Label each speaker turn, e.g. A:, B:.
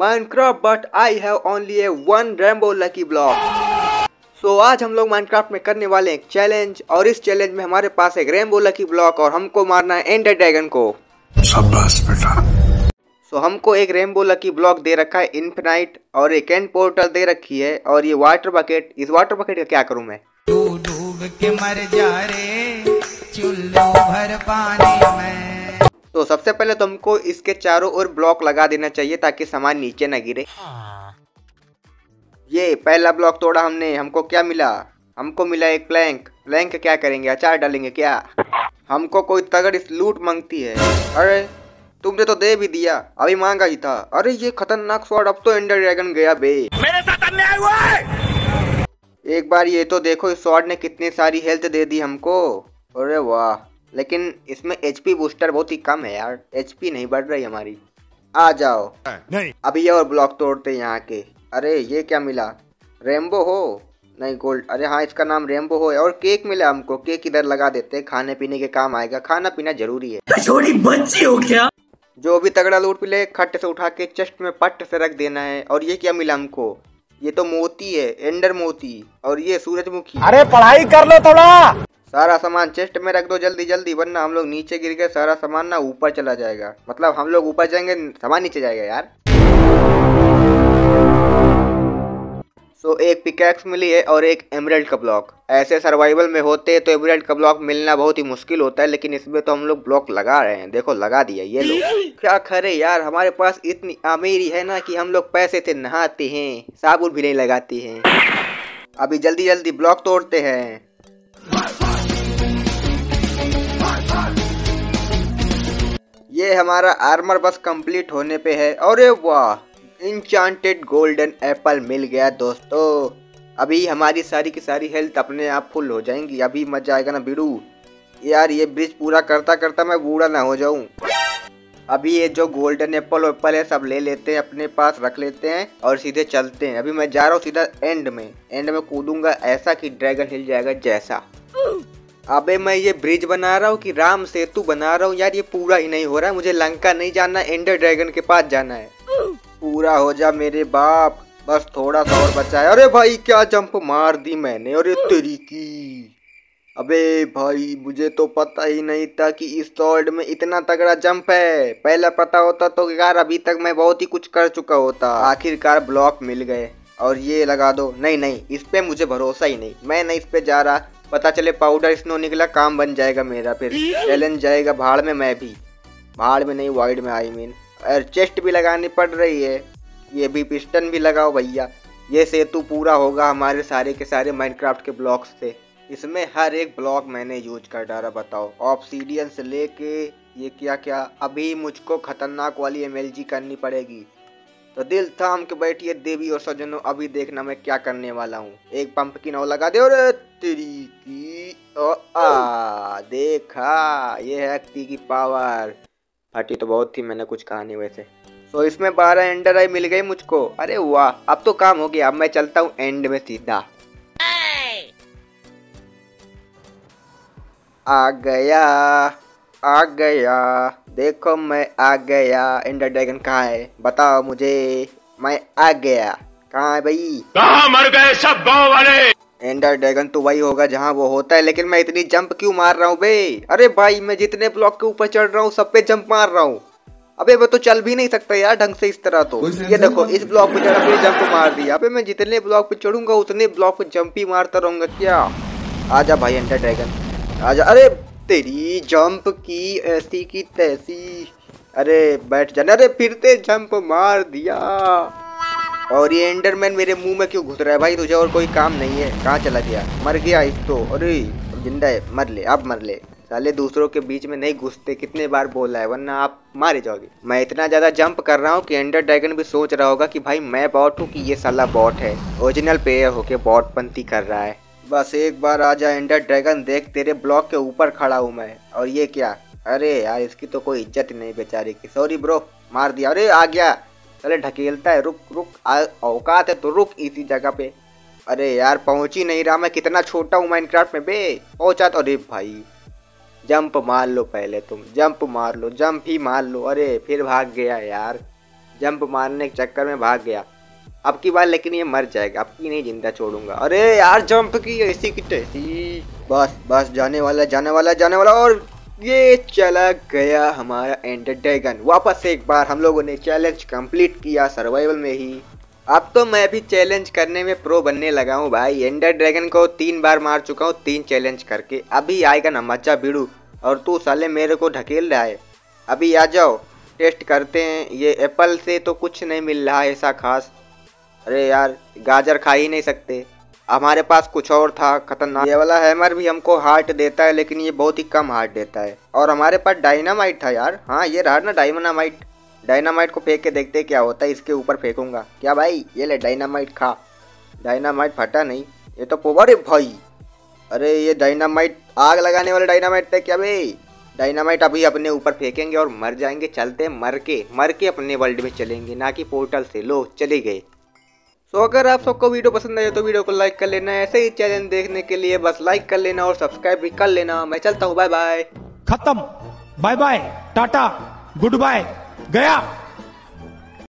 A: Minecraft but I have only a one rainbow lucky block. So so, आज हम लोग Minecraft में करने वाले एक चैलेंज और इस चैलेंज में हमारे पास एक रेनबो लकी ब्लॉक और हमको मारना है एंडर ड्रैगन को।
B: शाबाश बेटा।
A: सो so, हमको एक रेमबो लकी ब्लॉक दे रखा है इन्फिनाइट और एक एंड पोर्टल दे रखी है और ये वाटर बकेट इस वाटर बकेट का क्या करूँ मैं?
C: डूब के मर जा रे चुल्लू भर पानी।
A: सबसे पहले तुमको इसके चारों ओर ब्लॉक लगा देना चाहिए ताकि सामान नीचे न गिरे। ये पहला ब्लॉक तोड़ा हमने। हमको क्या मिला? हमको मिला एक प्लैंक प्लैंक क्या करेंगे? अचार डालेंगे क्या? हमको कोई तगड़ इस लूट मांगती है। अरे तुमने तो दे भी दिया। अभी मांगा ही था। अरे ये खतरनाक स्वॉर्ड अब तो एंडर ड्रैगन गया बे।
C: मेरे साथ अन्याय हुआ है!
A: एक बार ये तो देखो इस स्वॉर्ड ने कितनी सारी हेल्थ दे दी हमको। अरे वाह। लेकिन इसमें एचपी बूस्टर बहुत ही कम है यार। एचपी नहीं बढ़ रही हमारी। आ जाओ।
B: नहीं।
A: अभी ये और ब्लॉक तोड़ते हैं यहाँ के। अरे ये क्या मिला? रेम्बो हो? नहीं गोल्ड अरे हाँ इसका नाम रेम्बो हो। और केक मिला हमको। केक इधर लगा देते हैं। खाने पीने के काम आएगा। खाना पीना ज़रूरी है।
C: छोटी बच्ची हो क्या?
A: जो भी तगड़ा लूट मिले खट से उठा के चेस्ट में पट से रख देना है। और ये क्या मिला हमको? ये तो मोती है एंडर मोती। और ये सूरजमुखी।
B: अरे पढ़ाई कर लो थोड़ा।
A: सारा सामान चेस्ट में रख दो जल्दी जल्दी वरना हम लोग नीचे गिर गए सारा सामान ना ऊपर चला जाएगा। मतलब हम लोग ऊपर जाएँगे सामान नीचे जाएगा यार। सो so, एक पिकैक्स मिली है और एक एमरल्ड का ब्लॉक ऐसे सर्वाइवल में होते तो एमरल्ड का ब्लॉक मिलना बहुत ही मुश्किल होता है लेकिन इसमें तो हम लोग ब्लॉक लगा रहे हैं। देखो लगा दिया ये लोग। क्या खरे यार हमारे पास इतनी अमीरी है ना कि हम लोग पैसे से नहाते हैं साबुन भी नहीं लगाते हैं। अभी जल्दी जल्दी ब्लॉक तोड़ते हैं। ये हमारा आर्मर बस कंप्लीट होने पे है। अरे वाह इंचांटेड गोल्डन एप्पल मिल गया दोस्तों। अभी हमारी सारी की सारी हेल्थ अपने आप फुल हो जाएँगी। अभी मज़ा आएगा ना बिड़ू। यार, ये ब्रिज पूरा करता करता मैं बूढ़ा ना हो जाऊँ। अभी ये जो गोल्डन एप्पल एप्पल है, सब ले लेते हैं, अपने पास रख लेते हैं और सीधे चलते हैं। अभी मैं जा रहा हूँ सीधा एंड में। एंड में कूदूँगा ऐसा कि ड्रैगन हिल जाएगा जैसा। अबे मैं ये ब्रिज बना रहा हूँ कि राम सेतु बना रहा हूँ। यार, ये पूरा ही नहीं हो रहा है। मुझे लंका नहीं जाना एंडर ड्रैगन के पास जाना है। पूरा हो जा मेरे बाप। बस थोड़ा सा और बचा है। अरे भाई, क्या जंप मार दी मैंने? अरे तेरी की। अबे भाई, मुझे तो पता ही नहीं था कि इस सॉल्ड में इतना तगड़ा जंप है। पहले पता होता तो यार, अभी तक मैं बहुत ही कुछ कर चुका होता। आखिरकार ब्लॉक मिल गए। और ये लगा दो। नहीं नहीं, इस पे मुझे भरोसा ही नहीं। मैं नहीं इस पे जा रहा। पता चले पाउडर स्नो निकला, काम बन जाएगा मेरा फिर। चैलेंज जाएगा भाड़ में मैं भी। भाड़ में नहीं वाइड में आई मीन और चेस्ट भी लगानी पड़ रही है। ये भी पिस्टन भी लगाओ भैया। ये सेतु पूरा होगा हमारे सारे के सारे माइनक्राफ्ट के ब्लॉक्स से। इसमें हर एक ब्लॉक मैंने यूज़ कर डाला, बताओ। ऑप्सीडियन से लेके ये क्या क्या अभी मुझको खतरनाक वाली एमएलजी करनी पड़ेगी। तो दिल थाम के बैठिए देवी और सज्जनों अभी देखना मैं क्या करने वाला हूँ। एक पंप की नाव लगा दे और तेरी की ओ आ देखा ये है अक्ति की पावर। फटी तो बहुत थी मैंने कुछ कहा नहीं वैसे। तो इसमें बारह एंडर आई मिल गई मुझको। अरे वाह अब तो काम हो गया अब मैं चलता हूँ एंड में सीधा। आ गया। आ गया। देखो मैं आ गया। एंडर ड्रैगन कहाँ है? बताओ मुझे। मैं आ गया। कहाँ है भाई?
B: कहा मर गए सब गाँव वाले?
A: एंडर ड्रैगन तो वही होगा जहाँ वो होता है लेकिन मैं इतनी जंप क्यों मार रहा हूँ बे? अरे भाई मैं जितने ब्लॉक के ऊपर चढ़ रहा हूँ सब पे जंप मार रहा हूँ। अबे वो तो चल भी नहीं सकता यार ढंग से इस तरह तो। ये देखो इस ब्लॉक पे चढ़ा फिर जंप मार दिया। अबे मैं जितने ब्लॉक पे चढ़ूँगा उतने ब्लॉक पे जंप ही मारता रहूँगा क्या? आजा भाई एंडर ड्रैगन आजा। अरे तेरी जंप की ऐसी की तैसी। अरे, बैठ जाना। अरे फिरते जंप मार दिया। और ये एंडरमैन मेरे मुँह में क्यों घुस रहा है भाई? तुझे और कोई काम नहीं है। कहाँ चला गया? मर गया इस तो। अरे, ज़िंदा है। मर ले, अब मर ले। साले, दूसरों के बीच में नहीं घुसते। कितने बार बोला है, वरना आप मारे जाओगे। मैं इतना ज़्यादा जंप कर रहा हूँ कि एंडर ड्रैगन भी सोच रहा होगा कि भाई, मैं बॉट हूँ कि ये साला बॉट है। ओरिजिनल प्लेयर होके बॉट पंथी कर रहा है। बस एक बार आ जा एंडर ड्रैगन देख तेरे ब्लॉक के ऊपर खड़ा हूँ मैं। और ये क्या? अरे यार, इसकी तो कोई इज़्ज़त ही नहीं बेचारे की। सॉरी ब्रो मार दिया। अरे आ गया। चले, ढकेलता है। रुक रुक। औकात है तो रुक इसी जगह पे। अरे यार, पहुँच ही नहीं रहा मैं। कितना छोटा हूँ माइनक्राफ्ट में बे। पहुँचा तो अरे भाई जंप मार लो पहले तुम। जंप मार लो। जंप ही मार लो। अरे, फिर भाग गया यार। जंप मारने के चक्कर में भाग गया। अब की बार लेकिन ये मर जाएगा, अब की नहीं ज़िंदा छोड़ूँगा। अरे यार जंप की ऐसी की तैसी बस बस, जाने वाला जाने वाला जाने वाला, और ये चला गया हमारा एंडर ड्रैगन वापस एक बार हम लोगों ने चैलेंज कंप्लीट किया सर्वाइवल में ही। अब तो मैं भी चैलेंज करने में प्रो बनने लगा हूँ भाई। एंडर ड्रैगन को तीन बार मार चुका हूँ, तीन चैलेंज करके। अभी आएगा ना मच्चा बिड़ू, और तू साले मेरे को ढकेल रहा है। अभी आ जाओ टेस्ट करते हैं। ये एप्पल से तो कुछ नहीं मिल रहा है ऐसा खास। अरे यार, गाजर खा ही नहीं सकते। हमारे पास कुछ और था, खतरनाक। ये वाला हैमर भी हमको हार्ट देता है, लेकिन ये बहुत ही कम हार्ट देता है। और हमारे पास डायनामाइट था यार। हाँ ये रहा ना डायनामाइट डायनामाइट को फेंक के देखते क्या होता है, इसके ऊपर फेंकूँगा। क्या भाई? ये ले डायनामाइट खा। डायनामाइट फटा नहीं। ये तो पोवर भाई। अरे, ये डायनामाइट आग लगाने वाले डायनामाइट थे क्या भाई? डायनामाइट अभी अपने ऊपर फेंकेंगे और मर जाएँगे, चलते मर के मर के अपने वर्ल्ड में चलेंगे, ना कि पोर्टल से। लो, चले गए। सो so, अगर आप सबको वीडियो पसंद आए तो वीडियो को लाइक कर लेना ऐसे ही चैनल देखने के लिए बस लाइक कर लेना और सब्सक्राइब भी कर लेना। मैं चलता हूँ बाय बाय
B: खत्म। Bye bye tata good bye गया।